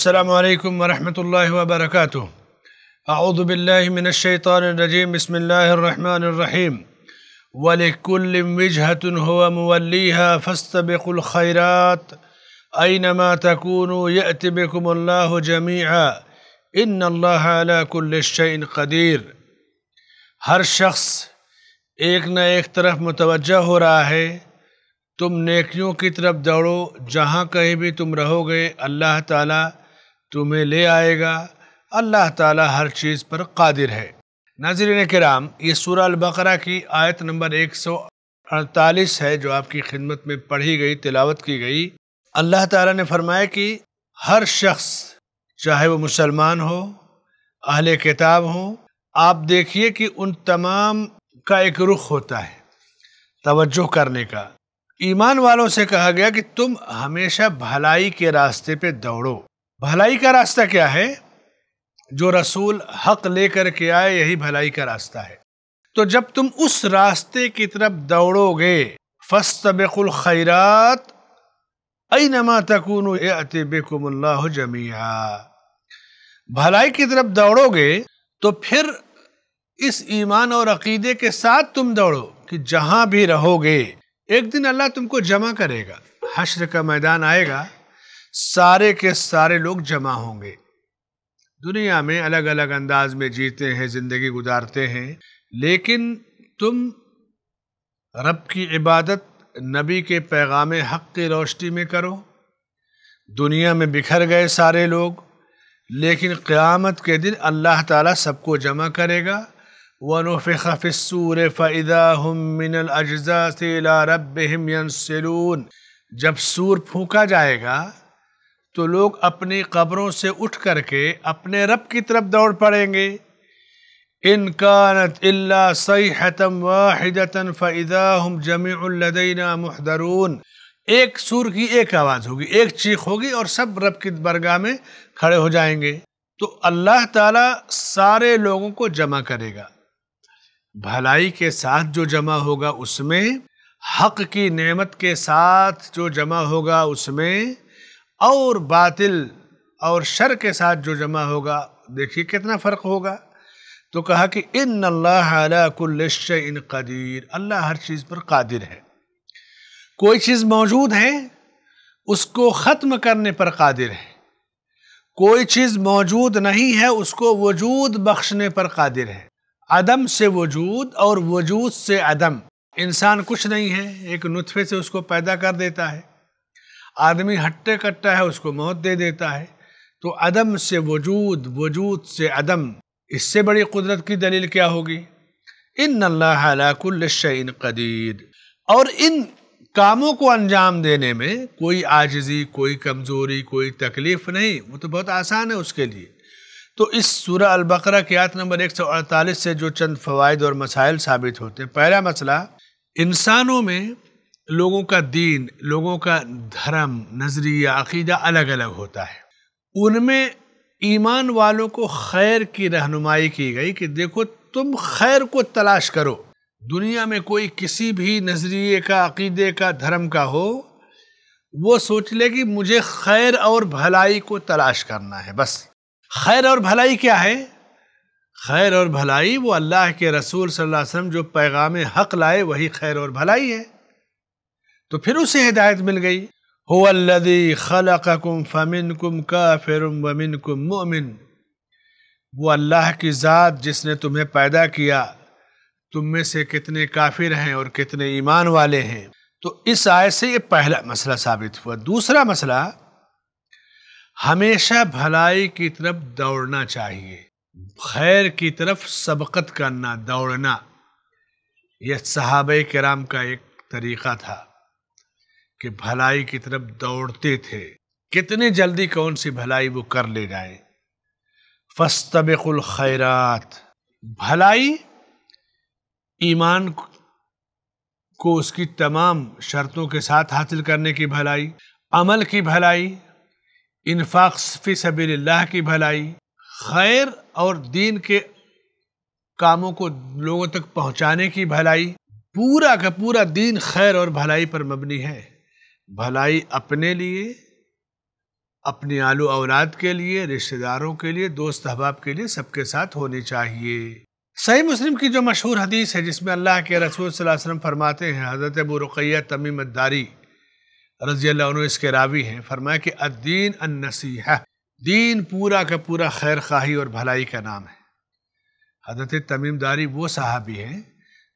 السلام علیکم ورحمۃ اللہ وبرکاتہ۔ اعوذ باللہ من الشیطان الرجیم، بسم اللہ الرحمن الرحیم۔ وَلِكُلٍ وِجْهَةٌ هُوَ مُوَلِّيهَا فَاسْتَبِقُوا الْخَيْرَاتِ أَيْنَمَا تَكُونُوا يَأْتِ بِكُمُ اللَّهُ جَمِيعًا إِنَّ اللَّهَ عَلَى كُلِّ شَيْءٍ قَدِيرٌ ہر شخص ایک نہ ایک طرف متوجہ ہو رہا ہے۔ تم نیکیوں کی طرف دوڑو، جہاں کہیں بھی تم رہو گے، اللہ تعالیٰ تمہیں لے آئے گا۔ اللہ تعالیٰ ہر چیز پر قادر ہے۔ ناظرین کرام، یہ سورہ البقرہ کی آیت نمبر ایک سو اڑتالیس ہے، جو آپ کی خدمت میں پڑھی گئی، تلاوت کی گئی۔ اللہ تعالیٰ نے فرمایا کہ ہر شخص، چاہے وہ مسلمان ہو، اہل کتاب ہو آپ دیکھیے کہ ان تمام کا ایک رخ ہوتا ہے توجہ کرنے کا۔ ایمان والوں سے کہا گیا کہ تم ہمیشہ بھلائی کے راستے پہ دوڑو۔ بھلائی کا راستہ کیا ہے؟ جو رسول حق لے کر کے آئے، یہی بھلائی کا راستہ ہے۔ تو جب تم اس راستے کی طرف دوڑو گے فَاسْتَبِقُ الْخَيْرَاتِ اَيْنَمَا تَكُونُ اِعْتِ بِكُمُ اللَّهُ جَمِيعًا بھلائی کی طرف دوڑو گے، تو پھر اس ایمان اور عقیدے کے ساتھ تم دوڑو کہ جہاں بھی رہو گے، ایک دن اللہ تم کو جمع کرے گا۔ حشر کا میدان آئے گا۔ سارے کے سارے لوگ جمع ہوں گے۔ دنیا میں الگ الگ انداز میں جیتے ہیں، زندگی گزارتے ہیں، لیکن تم رب کی عبادت، نبی کے پیغام حق کی روشنی میں کرو۔ دنیا میں بکھر گئے سارے لوگ، لیکن قیامت کے دن اللہ تعالیٰ سب کو جمع کرے گا۔ وَنُفِخَ فِي السُّورِ فَإِذَا هُم مِّنَ الْأَجْزَاسِ إِلَىٰ رَبِّهِمْ يَنْسِلُونَ۔ جب سور پھونکا جائے گا تو لوگ اپنی قبروں سے اٹھ کر کے اپنے رب کی طرف دوڑ پڑیں گے۔ ان كانت الا صيحه واحده فاذا هم جميع لدينا ایک سور کی ایک آواز ہوگی، ایک چیخ ہوگی اور سب رب کی برگاہ میں کھڑے ہو جائیں گے۔ تو اللہ تعالی سارے لوگوں کو جمع کرے گا۔ بھلائی کے ساتھ جو جمع ہوگا اس میں، حق کی نعمت کے ساتھ جو جمع ہوگا اس میں اور باطل اور شر کے ساتھ جو جمع ہوگا، دیکھیے کتنا فرق ہوگا۔ تو کہا کہ ان اللہ علی کل شیء قدیر، اللہ ہر چیز پر قادر ہے۔ کوئی چیز موجود ہے، اس کو ختم کرنے پر قادر ہے۔ کوئی چیز موجود نہیں ہے، اس کو وجود بخشنے پر قادر ہے۔ عدم سے وجود اور وجود سے عدم۔ انسان کچھ نہیں ہے، ایک نطفے سے اس کو پیدا کر دیتا ہے۔ آدمی ہٹے کٹا ہے، اس کو موت دے دیتا ہے۔ تو عدم سے وجود وجود سے عدم، اس سے بڑی قدرت کی دلیل کیا ہوگی؟ ان اللہ علی کل شیء قدیر۔ اور ان کاموں کو انجام دینے میں کوئی عاجزی، کوئی کمزوری، کوئی تکلیف نہیں، وہ تو بہت آسان ہے اس کے لیے۔ تو اس سورہ البقرہ کی آیت نمبر ایک سو اڑتالیس سے جو چند فوائد اور مسائل ثابت ہوتے ہیں۔ پہلا مسئلہ، انسانوں میں لوگوں کا دین، لوگوں کا دھرم، نظریہ، عقیدہ الگ الگ ہوتا ہے۔ ان میں ایمان والوں کو خیر کی رہنمائی کی گئی کہ دیکھو تم خیر کو تلاش کرو۔ دنیا میں کوئی کسی بھی نظریے کا، عقیدے کا، دھرم کا ہو، وہ سوچ لے کہ مجھے خیر اور بھلائی کو تلاش کرنا ہے، بس۔ خیر اور بھلائی کیا ہے؟ خیر اور بھلائی وہ اللہ کے رسول صلی اللہ علیہ وسلم جو پیغام حق لائے وہی خیر اور بھلائی ہے۔ تو پھر اسے ہدایت مل گئی۔ هو الذي خلقكم فمنكم كافر ومنكم مؤمن۔ وہ اللہ کی ذات جس نے تمہیں پیدا کیا، تم میں سے کتنے کافر ہیں اور کتنے ایمان والے ہیں۔ تو اس آیت سے یہ پہلا مسئلہ ثابت ہوا۔ دوسرا مسئلہ، ہمیشہ بھلائی کی طرف دوڑنا چاہیے۔ خیر کی طرف سبقت کرنا، دوڑنا۔ یہ صحابہ کرام کا ایک طریقہ تھا۔ کہ بھلائی کی طرف دوڑتے تھے۔ کتنی جلدی کون سی بھلائی وہ کر لے جائیں فستبق الخیرات۔ بھلائی ایمان کو اس کی تمام شرطوں کے ساتھ حاصل کرنے کی بھلائی، عمل کی بھلائی، انفاق فی سبیل اللہ کی بھلائی، خیر اور دین کے کاموں کو لوگوں تک پہنچانے کی بھلائی۔ پورا کا پورا دین خیر اور بھلائی پر مبنی ہے۔ بھلائی اپنے لیے، اپنی آلو اولاد کے لیے، رشتہ داروں کے لیے، دوست احباب کے لیے سب کے ساتھ ہونی چاہیے۔ صحیح مسلم کی جو مشہور حدیث ہے، جس میں اللہ کے رسول صلی اللہ علیہ وسلم فرماتے ہیں، حضرت ابو رقیہ تمیم الداری رضی اللہ عنہ اس کے راوی ہیں، فرمایا کہ الدین النصیحہ، دین پورا کا پورا خیر خواہی اور بھلائی کا نام ہے۔ حضرت تمیم داری وہ صحابی ہیں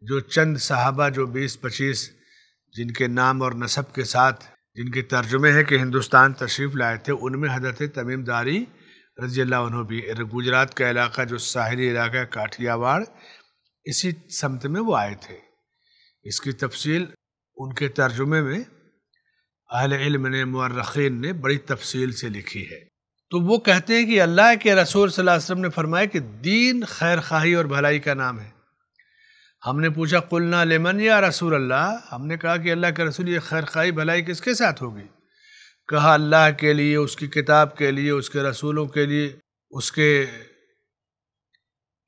جو چند صحابہ، جو بیس، پچیس جن کے نام اور نصب کے ساتھ جن کے ترجمے ہیں کہ ہندوستان تشریف لائے تھے، ان میں حضرت تمیم داری رضی اللہ عنہ بھی گجرات کا علاقہ جو ساحلی علاقہ ہے، کاٹھیا واڑ، اسی سمت میں وہ آئے تھے۔ اس کی تفصیل ان کے ترجمے میں اہل علم نے مورخین نے بڑی تفصیل سے لکھی ہے۔ تو وہ کہتے ہیں کہ اللہ کے رسول صلی اللہ علیہ وسلم نے فرمایا کہ دین خیر خواہی اور بھلائی کا نام ہے۔ ہم نے پوچھا، قلنا لمن یا رسول اللہ؟ ہم نے کہا کہ اللہ کے رسول یہ خیر خواہی بھلائی کس کے ساتھ ہوگی؟ کہا، اللہ کے لیے، اس کی کتاب کے لیے، اس کے رسولوں کے لیے، اس کے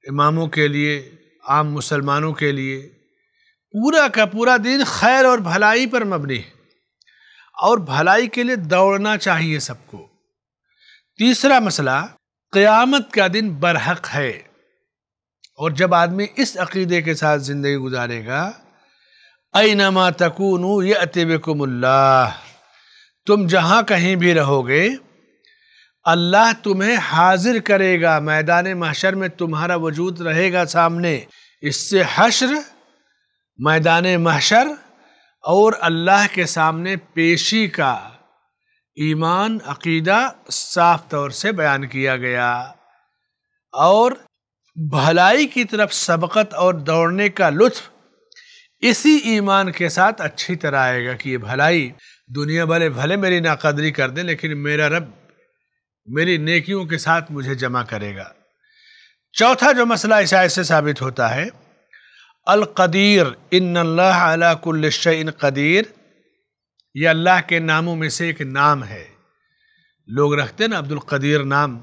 اماموں کے لیے، عام مسلمانوں کے لیے۔ پورا کا پورا دن خیر اور بھلائی پر مبنی ہے۔ اور بھلائی کے لیے دوڑنا چاہیے سب کو۔ تیسرا مسئلہ، قیامت کا دن برحق ہے۔ اور جب آدمی اس عقیدے کے ساتھ زندگی گزارے گا، اینما تکونو یأتبکم اللہ، تم جہاں کہیں بھی رہو گے، اللہ تمہیں حاضر کرے گا، میدان محشر میں تمہارا وجود رہے گا سامنے۔ اس سے حشر، میدان محشر اور اللہ کے سامنے پیشی کا ایمان، عقیدہ صاف طور سے بیان کیا گیا۔ اور بھلائی کی طرف سبقت اور دوڑنے کا لطف اسی ایمان کے ساتھ اچھی طرح آئے گا کہ یہ بھلائی دنیا بھلے بھلے میری ناقدری کر دیں، لیکن میرا رب میری نیکیوں کے ساتھ مجھے جمع کرے گا۔ چوتھا جو مسئلہ اس آیت سے ثابت ہوتا ہے، القدیر، ان اللہ علی کل شیء قدیر، یہ اللہ کے ناموں میں سے ایک نام ہے۔ لوگ رکھتے نا عبد القدیر نام۔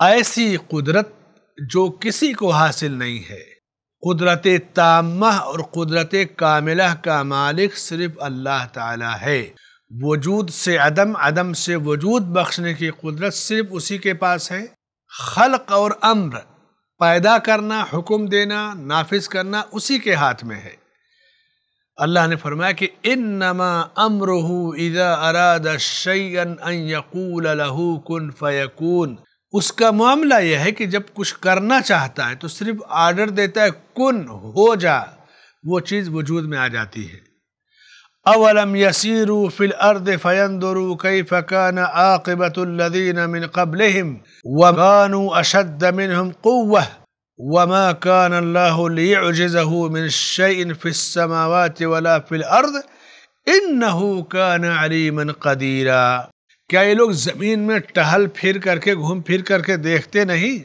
ایسی قدرت جو کسی کو حاصل نہیں ہے۔ قدرت تامہ اور قدرت کاملہ کا مالک صرف اللہ تعالی ہے۔ وجود سے عدم عدم سے وجود بخشنے کی قدرت صرف اسی کے پاس ہے۔ خلق اور امر، پیدا کرنا، حکم دینا، نافذ کرنا اسی کے ہاتھ میں ہے۔ اللہ نے فرمایا کہ انما امرہ اذا اراد شیئا ان یقول له کن فیکون۔ اس کا معاملہ یہ ہے کہ جب کچھ کرنا چاہتا ہے تو صرف آرڈر دیتا ہے کن ہو جا وہ چیز وجود میں آ جاتی ہے اولم یسیروا فی الارض فینظروا کیف کان عاقبت الذین من قبلهم وکانوا اشد منهم قوة وما كان الله ليعجزه من شيء في السماوات ولا في الارض کیا یہ لوگ زمین میں ٹہل پھر کر کے، گھوم پھر کر کے دیکھتے نہیں؟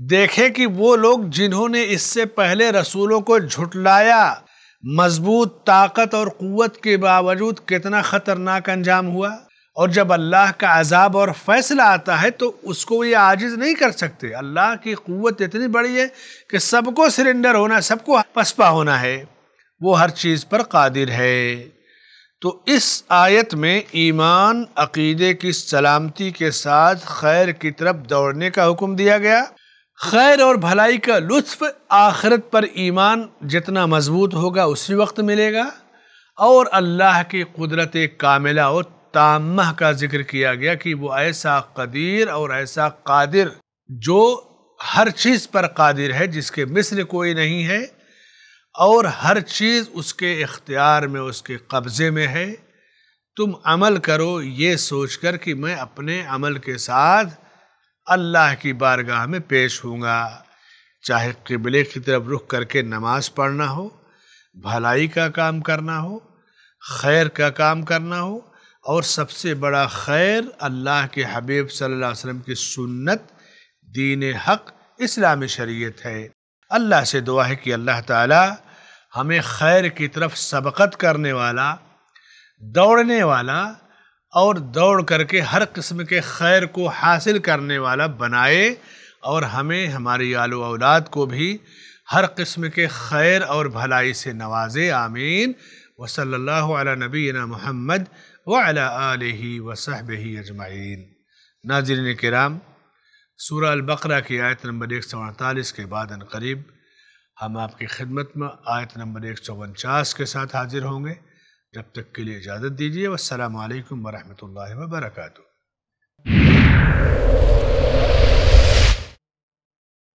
دیکھے کہ وہ لوگ جنہوں نے اس سے پہلے رسولوں کو جھٹلایا، مضبوط طاقت اور قوت کے باوجود کتنا خطرناک انجام ہوا۔ اور جب اللہ کا عذاب اور فیصلہ آتا ہے تو اس کو یہ عاجز نہیں کر سکتے۔ اللہ کی قوت اتنی بڑی ہے کہ سب کو سرنڈر ہونا، سب کو پسپا ہونا ہے۔ وہ ہر چیز پر قادر ہے۔ تو اس آیت میں ایمان، عقیدے کی سلامتی کے ساتھ خیر کی طرف دوڑنے کا حکم دیا گیا۔ خیر اور بھلائی کا لطف آخرت پر ایمان جتنا مضبوط ہوگا اسی وقت ملے گا۔ اور اللہ کی قدرت کاملہ اور تامہ کا ذکر کیا گیا کہ وہ ایسا قدیر اور ایسا قادر جو ہر چیز پر قادر ہے، جس کے مثل کوئی نہیں ہے۔ اور ہر چیز اس کے اختیار میں، اس کے قبضے میں ہے۔ تم عمل کرو یہ سوچ کر کہ میں اپنے عمل کے ساتھ اللہ کی بارگاہ میں پیش ہوں گا۔ چاہے قبلے کی طرف رخ کر کے نماز پڑھنا ہو، بھلائی کا کام کرنا ہو، خیر کا کام کرنا ہو، اور سب سے بڑا خیر اللہ کے حبیب صلی اللہ علیہ وسلم کی سنت، دین حق اسلامی شریعت ہے۔ اللہ سے دعا ہے کہ اللہ تعالی ہمیں خیر کی طرف سبقت کرنے والا، دوڑنے والا اور دوڑ کر کے ہر قسم کے خیر کو حاصل کرنے والا بنائے اور ہمیں ہماری آل و اولاد کو بھی ہر قسم کے خیر اور بھلائی سے نوازے، آمین۔ وصلی اللہ علیہ نبینا محمد وعلی آلہ وصحبہ اجمعین۔ ناظرین کرام، سورہ البقرہ کی آیت نمبر ایک سو اڑتالیس کے بعد ان قریب ہم آپ کی خدمت میں آیت نمبر ایک سو انچاس کے ساتھ حاضر ہوں گے۔ جب تک کے لیے اجازت دیجیے، والسلام علیکم ورحمۃ اللہ وبرکاتہ۔